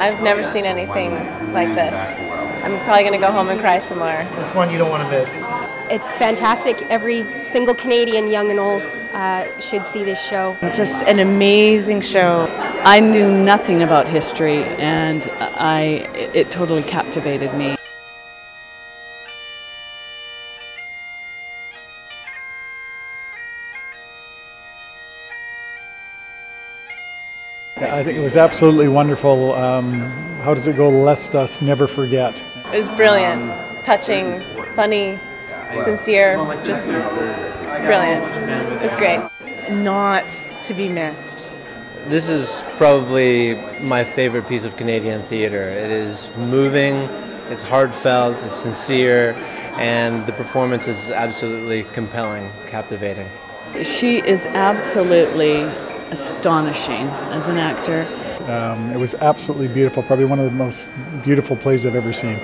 I've never seen anything like this. I'm probably going to go home and cry some more. This one you don't want to miss. It's fantastic. Every single Canadian, young and old, uh, should see this show. Just an amazing show. I knew nothing about history, and I it totally captivated me. I think it was absolutely wonderful. Um, how does it go? Lest us never forget. It was brilliant, touching, funny, sincere, just brilliant. It was great. Not to be missed. This is probably my favorite piece of Canadian theater. It is moving, it's heartfelt, it's sincere, and the performance is absolutely compelling, captivating. She is absolutely astonishing as an actor. Um, it was absolutely beautiful. Probably one of the most beautiful plays I've ever seen.